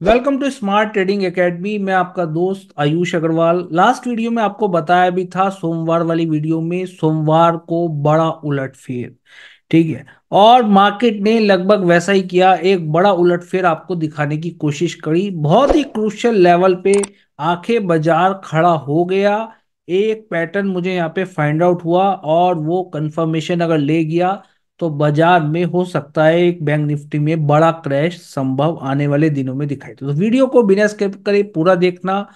Welcome to smart trading academy. मैं आपका दोस्त आयुष अग्रवाल। लास्ट वीडियो में आपको बताया भी था, सोमवार वाली वीडियो में सोमवार को बड़ा उलटफेर, ठीक है? और मार्केट ने लगभग वैसा ही किया, एक बड़ा उलटफेर आपको दिखाने की कोशिश करी। बहुत ही क्रूशियल लेवल पे आँखें बाज़ार खड़ा हो गया। एक पैटर्न मुझे यहाँ पे फाइंड आउट हुआ और वो कंफर्मेशन अगर ले गया तो बाज़ार में हो सकता है एक बैंक निफ्टी में बड़ा क्रैश संभव आने वाले दिनों में दिखाई तो वीडियो को बिना स्किप करे पूरा देखना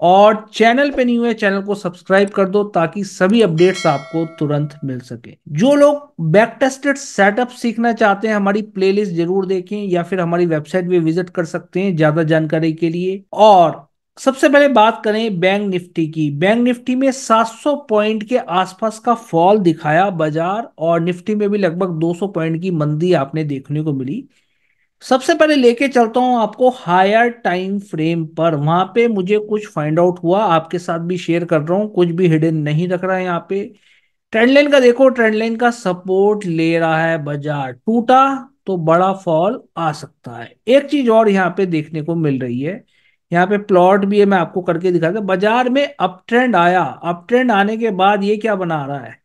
और चैनल पे नहीं हुए चैनल को सब्सक्राइब कर दो ताकि सभी अपडेट्स आपको तुरंत मिल सके। जो लोग बैक टेस्टेड सेटअप सीखना चाहते हैं, हमारी प्लेलिस्ट ज़रूर देखें या फिर हमारी वेबसाइट भी विज़िट कर सकते हैं ज़्यादा जानकारी के लिए। और सबसे पहले बात करें बैंक निफ्टी की। बैंक निफ्टी में 700 पॉइंट के आसपास का फॉल दिखाया बाज़ार और निफ्टी में भी लगभग 200 पॉइंट की मंदी आपने देखने को मिली। सबसे पहले लेके चलता हूँ आपको हायर टाइम फ्रेम पर। वहाँ पे मुझे कुछ फाइंड आउट हुआ, आपके साथ भी शेयर कर रहा हूँ, कुछ भी हिडन नहीं रख रहा है यहाँ पे। ट्रेंड लाइन का देखो, ट्रेंड लाइन का सपोर्ट ले रहा है बाज़ार। टूटा तो बड़ा फॉल आ सकता है। एक चीज़ और यहाँ पे देखने को मिल रही है यहाँ पे प्लॉट भी है, मैं आपको करके दिखाता बाज़ार में अप ट्रेंड आया। अप ट्रेंड आने के बाद ये क्या बना रहा है?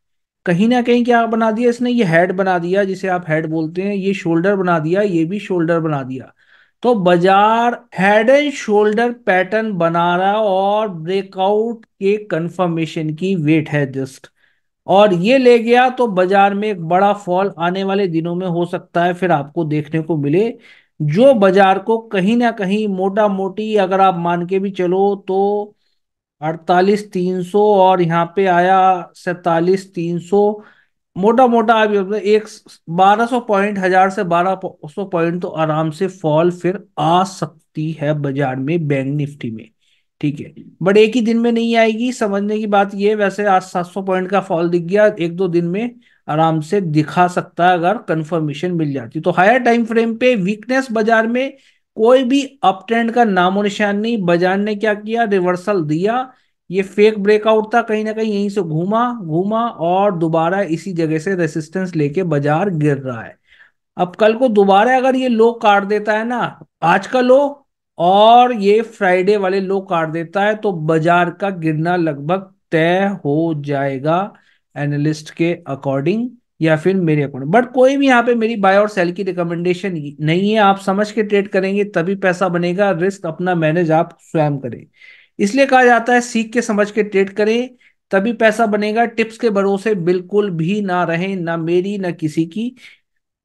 कहीं ना कहीं क्या बना दिया इसने? ये हेड बना दिया, जिसे आप हेड बोलते हैं। ये शोल्डर बना दिया, ये भी शोल्डर बना दिया। तो बाज़ार हेड एंड शोल्डर पैटर्न बना रहा और ब्रेकआउट के कंफर्मेशन की वेट है जस्ट और ये ले गया तो बाज़ार में एक बड़ा फॉल आने वाले दिनों में हो सकता है, फिर आपको देखने को मिले। जो बाज़ार को कहीं ना कहीं मोटा मोटी अगर आप मान के भी चलो तो अड़तालीस तीन सौ और यहाँ पे आया सैतालीस तीन सौ। मोटा मोटा अभी एक बारह सौ पॉइंट, हज़ार से बारह सौ पॉइंट तो आराम से फॉल फिर आ सकती है बाज़ार में बैंक निफ्टी में, ठीक है? बट एक ही दिन में नहीं आएगी, समझने की बात यह वैसे आज सात सौ पॉइंट का फॉल दिख गया, एक दो दिन में आराम से दिखा सकता है अगर कंफर्मेशन मिल जाती। तो हायर टाइम फ्रेम पे वीकनेस बाज़ार में कोई भी अप ट्रेंड का नामो निशान नहीं, बाज़ार ने क्या किया? रिवर्सल दिया। ये फेक ब्रेकआउट था, कहीं ना कहीं यहीं से घूमा घूमा और दोबारा इसी जगह से रेसिस्टेंस लेके बाज़ार गिर रहा है। अब कल को दोबारा अगर ये लो काट देता है ना, आज का लो और ये फ्राइडे वाले लो काट देता है तो बाज़ार का गिरना लगभग तय हो जाएगा। एनालिस्ट के अकॉर्डिंग या फिर मेरे अकॉर्डिंग बट कोई भी यहाँ पे मेरी बाय और सेल की रिकमेंडेशन नहीं है, आप समझ के ट्रेड करेंगे, तभी पैसा बनेगा रिस्क अपना मैनेज आप स्वयं करें. इसलिए कहा जाता है, सीख के समझ के ट्रेड करें, तभी पैसा बनेगा टिप्स के भरोसे बिल्कुल भी ना रहे, ना मेरी, ना किसी की.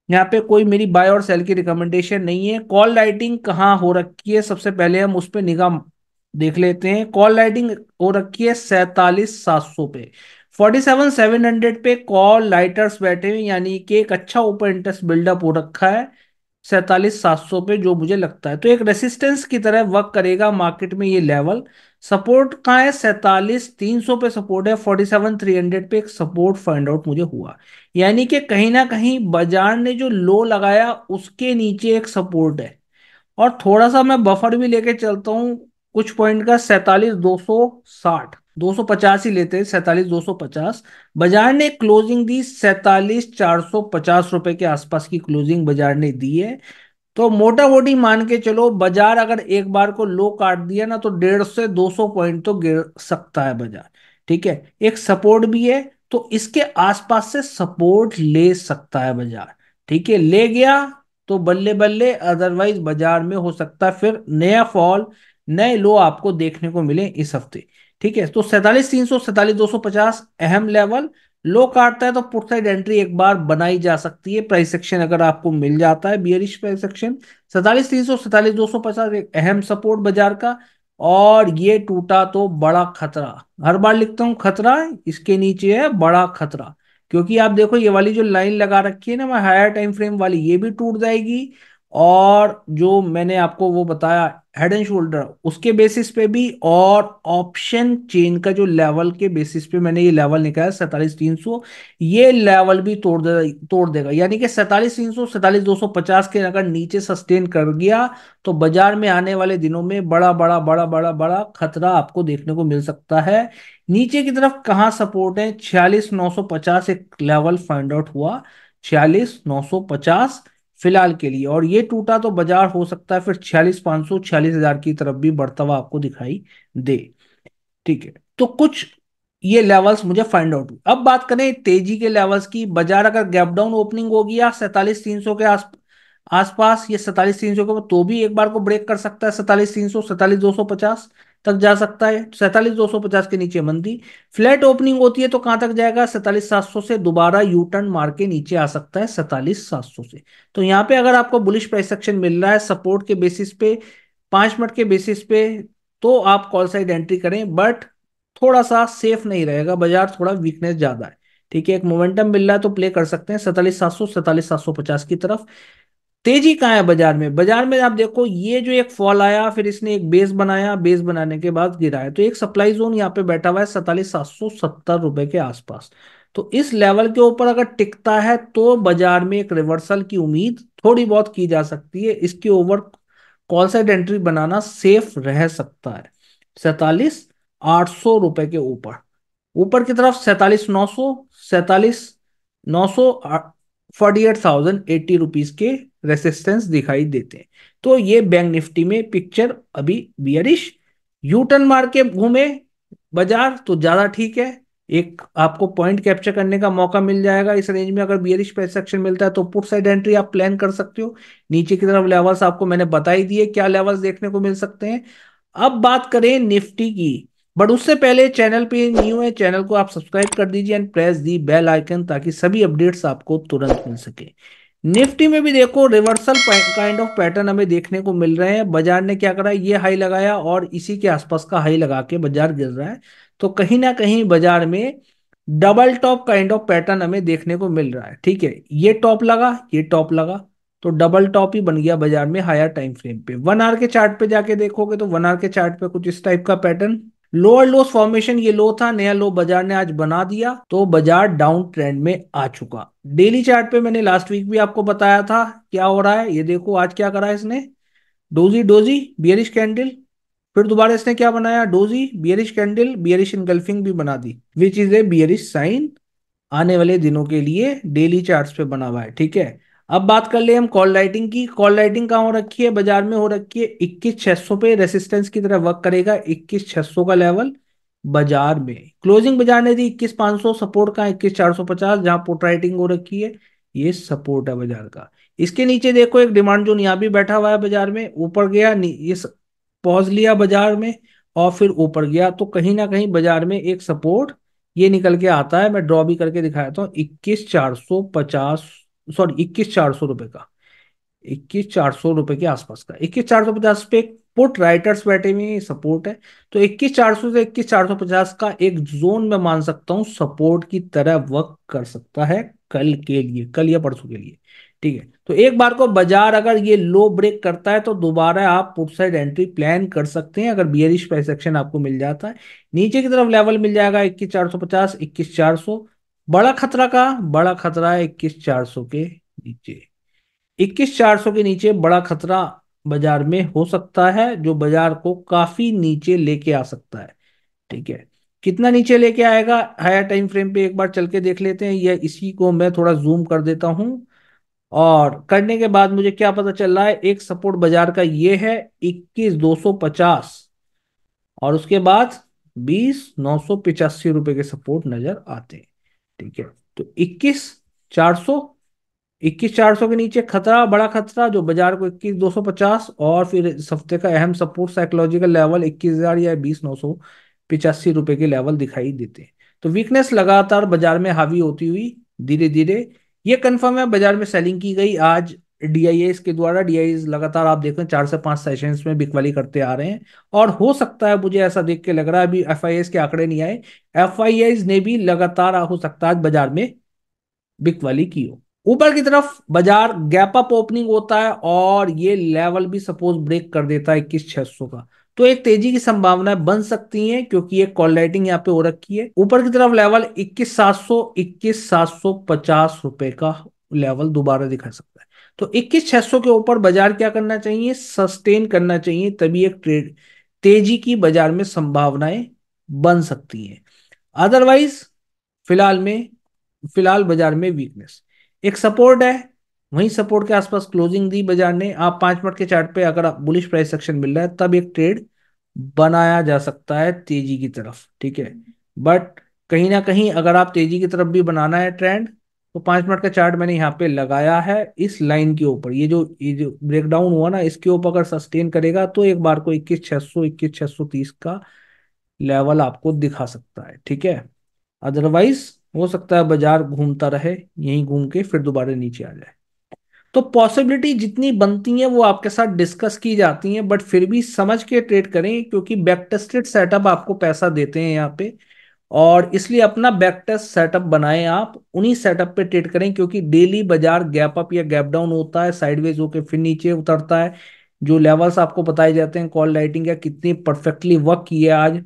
यहाँ पे कोई मेरी बाय और सेल की रिकमेंडेशन नहीं है. कॉल राइटिंग कहाँ हो रखी है? सबसे पहले हम उस पर निगाह देख लेते हैं. कॉल राइटिंग हो रखी है सैतालीस सात सौ पे. फोर्टी सेवन सेवन हंड्रेड पे कॉल लाइटर्स बैठे हुए यानी कि एक अच्छा ओपन इंटरेस्ट बिल्डअप हो रखा है सैतालीस सात सौ पे, जो मुझे लगता है। तो एक रेसिस्टेंस की तरह वर्क करेगा मार्केट में ये लेवल सपोर्ट कहाँ है? सैतालीस तीन सौ पे सपोर्ट है, फोर्टी सेवन थ्री हंड्रेड पे एक सपोर्ट फाइंड आउट मुझे हुआ। यानी कि कहीं ना कहीं बाज़ार ने जो लो लगाया, उसके नीचे एक सपोर्ट है। और थोड़ा सा मैं बफर भी लेके चलता हूँ, कुछ पॉइंट का सैतालीस दो सौ साठ। दो सौ पचास ही लेते सैतालीस, दो सौ पचास। बाज़ार ने क्लोजिंग दी सैतालीस, चार सौ पचास रुपए के आसपास की क्लोजिंग बाज़ार ने दी है। तो मोटा मोटी मान के चलो, बाज़ार अगर एक बार को लो काट दिया ना तो डेढ़ से दो सौ पॉइंट तो गिर सकता है बाज़ार, ठीक है? एक सपोर्ट भी है तो इसके आसपास से सपोर्ट ले सकता है बाज़ार, ठीक है? ले गया तो बल्ले बल्ले अदरवाइज़ बाज़ार में हो सकता है फिर नया फॉल नए लो आपको देखने को मिले इस हफ़्ते। ठीक है? तो सैतालीस तीन सौ, सैतालीस दो सौ पचास, अहम लेवल लो काटता है तो पुट साइड एंट्री एक बार बनाई जा सकती है। प्राइस सेक्शन अगर आपको मिल जाता है बियरिश प्राइस सेक्शन सैतालीस तीन सौ, सैतालीस दो सौ पचास एक अहम सपोर्ट बाज़ार का और ये टूटा तो बड़ा खतरा। हर बार लिखता हूँ खतरा, इसके नीचे है बड़ा खतरा, क्योंकि आप देखो ये वाली जो लाइन लगा रखी है ना, मैं हायर टाइम फ्रेम वाली, ये भी टूट जाएगी और जो मैंने आपको वो बताया हेड एंड शोल्डर उसके बेसिस पे भी और ऑप्शन चेन का जो लेवल के बेसिस पे मैंने ये लेवल निकाला सैतालीस तीन सौ, ये लेवल भी तोड़ दे, तोड़ देगा। यानी कि सैतालीस तीन सौ, सैतालीस दो सौ पचास के अगर नीचे सस्टेन कर गया तो बाज़ार में आने वाले दिनों में बड़ा बड़ा बड़ा बड़ा बड़ा खतरा आपको देखने को मिल सकता है। नीचे की तरफ़ कहाँ सपोर्ट है? छियालीस नौ सौ पचास एक लेवल फाइंड आउट हुआ। छियालीस नौ सौ पचास फ़िलहाल के लिए। और ये टूटा तो बाज़ार हो सकता है, फिर छियालीस पाँच सौ, छियालीस हज़ार की तरफ़ भी बढ़ता हुआ आपको दिखाई दे। ठीक है तो कुछ ये लेवल्स मुझे फाइंड आउट हुई। अब बात करें तेज़ी के लेवल्स की। बाज़ार अगर गैप डाउन ओपनिंग होगी या सैतालीस तीन सौ के आस, आसपास, ये सैतालीस तीन सौ के तो भी एक बार को ब्रेक कर सकता है। सैतालीस तीन सौ, सैतालीस दो सौ पचास तक जा सकता है। सैतालीस दो सौ पचास के नीचे मंदी। फ्लैट ओपनिंग होती है तो कहाँ तक जाएगा? सैतालीस सात सौ से दोबारा यू टर्न मार के नीचे आ सकता है सैतालीस सात सौ से। तो यहाँ पे अगर आपको बुलिश प्राइस एक्शन मिल रहा है सपोर्ट के बेसिस पे, पाँच मिनट के बेसिस पे तो आप कॉल साइड एंट्री करें बट थोड़ा सा सेफ़ नहीं रहेगा। बाज़ार थोड़ा वीकनेस ज़्यादा है। ठीक है, एक मोमेंटम मिल रहा है तो प्ले कर सकते हैं। सैतालीस सात सौ, सैतालीस सात सौ पचास की तरफ़। तेज़ी कहाँ है बाज़ार में? बाज़ार में आप देखो, ये जो एक फॉल आया, फिर इसने एक बेस बनाया बेस बनाने के बाद गिराया तो एक सप्लाई जोन यहाँ पे बैठा हुआ है सैतालीस सात सौ सत्तर रुपए के आसपास। तो इस लेवल के ऊपर अगर टिकता है तो बाज़ार में एक रिवर्सल की उम्मीद थोड़ी बहुत की जा सकती है। इसके ओवर कॉल साइड एंट्री बनाना सेफ़ रह सकता है। सैतालीस आठ सौ रुपए के ऊपर। ऊपर की तरफ़ सैतालीस नौ सौ, सैतालीस नौ सौ forty eight thousand eighty rupees के रेसिस्टेंस दिखाई देते हैं। तो ये बैंक निफ्टी में पिक्चर अभी बियरिश यू टर्न मार के घूमे, बाज़ार तो ज़्यादा ठीक है। एक आपको पॉइंट कैप्चर करने का मौका मिल जाएगा। इस रेंज में अगर बियरिश प्राइस एक्शन मिलता है तो पुट साइड एंट्री आप प्लान कर सकते हो। नीचे की तरफ़ लेवल्स आपको मैंने बता ही दिए क्या लेवल्स देखने को मिल सकते हैं। अब बात करें निफ्टी की। बट उससे पहले चैनल पे न्यू है चैनल को आप सब्सक्राइब कर दीजिए and press the bell icon ताकि सभी अपडेट्स आपको तुरंत मिल सके। निफ्टी में भी देखो रिवर्सल काइंड ऑफ़ पैटर्न हमें देखने को मिल रहे हैं। बाज़ार ने क्या करा, ये हाई लगाया और इसी के आसपास का हाई लगा के बाज़ार गिर रहा है। तो कहीं ना कहीं बाज़ार में double top kind of pattern हमें देखने को मिल रहा है। ठीक है, ये टॉप लगा, ये टॉप लगा तो डबल टॉप ही बन गया बाज़ार में हायर टाइम फ्रेम पे। वन आर के चार्ट पे जाके देखोगे तो वन आर के चार्ट पे कुछ इस टाइप का पैटर्न लोअर लोस फॉर्मेशन ये लो था, नया लो बाज़ार ने आज बना दिया तो बाज़ार डाउन ट्रेंड में आ चुका। डेली चार्ट पे मैंने लास्ट वीक भी आपको बताया था, क्या हो रहा है, ये देखो आज क्या करा है इसने। डोजी डोजी बियरिश कैंडल फिर दोबारा इसने क्या बनाया, doji bearish candle bearish engulfing भी बना दी। Which is a bearish sign आने वाले दिनों के लिए डेली चार्ट पे बना हुआ है, ठीक है। अब बात कर ले हम कॉल राइटिंग की। कॉल राइटिंग कहाँ हो रखी है? बाज़ार में हो रखी है। इक्कीस छह सौ पे रेसिस्टेंस की तरह वर्क करेगा। इक्कीस छह सौ का लेवल बाज़ार में। क्लोजिंग बाज़ार ने दी इक्कीस पाँच सौ, सपोर्ट का इक्कीस चार सौ पचास, जहाँ पोट राइटिंग हो रखी है। ये सपोर्ट है बाज़ार का। इसके नीचे देखो, एक डिमांड जोन यहाँ भी बैठा हुआ है बाज़ार में, ऊपर गया ये पॉज लिया बाज़ार में और फिर ऊपर गया। तो कहीं ना कहीं बाज़ार में एक सपोर्ट ये निकल के आता है। मैं ड्रॉ भी करके दिखाया था इक्कीस चार सौ पचास सॉरी, इक्कीस चार सौ रुपए का। इक्कीस चार सौ रुपए के आसपास का। इक्कीस चार सौ पचास पे पुट राइटर्स बैठे हुए सपोर्ट है। तो इक्कीस चार सौ से इक्कीस चार सौ पचास का एक जोन में मान सकता हूँ सपोर्ट की तरह वर्क कर सकता है कल के लिए, कल या परसों के लिए। ठीक है? तो एक बार को बाज़ार अगर ये लो ब्रेक करता है तो दोबारा आप पुट साइड एंट्री प्लान कर सकते हैं, अगर बियरिश प्राइस एक्शन आपको मिल जाता है। नीचे की तरफ़ लेवल मिल जाएगा इक्कीस चार सौ पचास, इक्कीस चार सौ। बड़ा खतरा का? बड़ा खतरा है इक्कीस चार सौ के नीचे। इक्कीस चार सौ के नीचे बड़ा खतरा बाज़ार में हो सकता है, जो बाज़ार को काफ़ी नीचे लेके आ सकता है। ठीक है। कितना नीचे लेके आएगा? हायर टाइम फ्रेम पे एक बार चल के देख लेते हैं। यह इसी को मैं थोड़ा जूम कर देता हूँ। और करने के बाद मुझे क्या पता चल रहा है? एक सपोर्ट बाज़ार का ये है, इक्कीस दो सौ पचास। और उसके बाद बीस नौ सौ पिचासी रुपए के सपोर्ट नज़र आते हैं। ठीक है? तो इक्कीस चार सौ, इक्कीस चार सौ के नीचे खतरा, बड़ा खतरा, जो बाज़ार को इक्कीस, दो सौ पचास और फिर इस हफ़्ते का अहम सपोर्ट साइकोलॉजिकल लेवल इक्कीस हज़ार या बीस, नौ सौ पिचासी रुपए के लेवल दिखाई देते हैं। तो वीकनेस लगातार बाज़ार में हावी होती हुई धीरे धीरे ये कंफर्म है बाज़ार में सेलिंग की गई आज डीआईएस के द्वारा डीआईएस लगातार आप देख रहे हैं, चार से पाँच सेशंस में बिकवाली करते आ रहे हैं। और हो सकता है, मुझे ऐसा देख के लग रहा है, अभी एफआईएस के आंकड़े नहीं आए। एफआईएस ने भी लगातार, हो सकता है बाज़ार में बिकवाली की हो। ऊपर की तरफ़, बाज़ार गैप अप ओपनिंग होता है और ये लेवल भी सपोज़ ब्रेक कर देता है इक्कीस छह सौ का। तो एक तेज़ी की संभावनाएँ बन सकती हैं, क्योंकि एक कॉल लाइटिंग यहाँ पे हो रखी है। ऊपर की तरफ़ लेवल इक्कीस सात सौ, इक्कीस सात सौ पचास रुपए का लेवल दोबारा दिखा सकता है। तो इक्कीस छह सौ के ऊपर बाज़ार क्या करना चाहिए? सस्टेन करना चाहिए, तभी एक ट्रेड तेज़ी की बाज़ार में संभावनाएँ बन सकती हैं। अदरवाइज़ फ़िलहाल में, फ़िलहाल बाज़ार में वीकनेस एक सपोर्ट है, वहीं सपोर्ट के आसपास क्लोजिंग दी बाज़ार ने। आप पाँच मिनट के चार्ट पे अगर बुलिश प्राइस सेक्शन मिल रहा है, तब एक ट्रेड बनाया जा सकता है तेज़ी की तरफ़, ठीक है? बट कहीं ना कहीं अगर आप तेज़ी की तरफ़ भी बनाना है ट्रेंड तो पाँच मिनट का चार्ट मैंने यहाँ पे लगाया है इस लाइन के ऊपर। ये जो ये जो ब्रेकडाउन हुआ ना, इसके ऊपर अगर सस्टेन करेगा तो एक बार को इक्कीस छह सौ, इक्कीस छह सौ तीस का लेवल आपको दिखा सकता है, ठीक है? अदरवाइज़ हो सकता है बाज़ार घूमता रहे, यहीं घूम के फिर दोबारा नीचे आ जाए। तो पॉसिबिलिटी जितनी बनती है वो आपके साथ डिस्कस की जाती है बट फिर भी समझ के ट्रेड करें, क्योंकि बैक टेस्टेड सेटअप आपको पैसा देते हैं यहाँ पे। और इसलिए अपना बैक टेस्ट सेटअप बनाएँ आप, उन्हीं सेटअप पे ट्रेड करें, क्योंकि डेली बाज़ार गैप अप या गैप डाउन होता है साइडवेज होकर फिर नीचे उतरता है। जो लेवल्स आपको बताए जाते हैं कॉल राइटिंग या कितनी परफेक्टली वर्क की है आज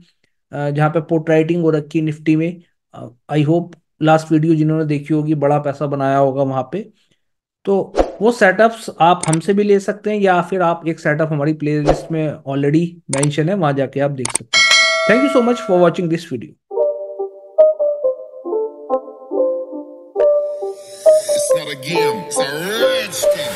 जहाँ पे पोर्ट राइटिंग हो रखी निफ्टी में। आई होप लास्ट वीडियो जिन्होंने देखी होगी, बड़ा पैसा बनाया होगा वहाँ पे। तो वो सेटअप्स आप हमसे भी ले सकते हैं, या फिर आप एक सेटअप हमारी प्लेलिस्ट में ऑलरेडी मेंशन है, वहाँ जाके आप देख सकते हैं। Thank you so much for watching this video him. It's a redskin.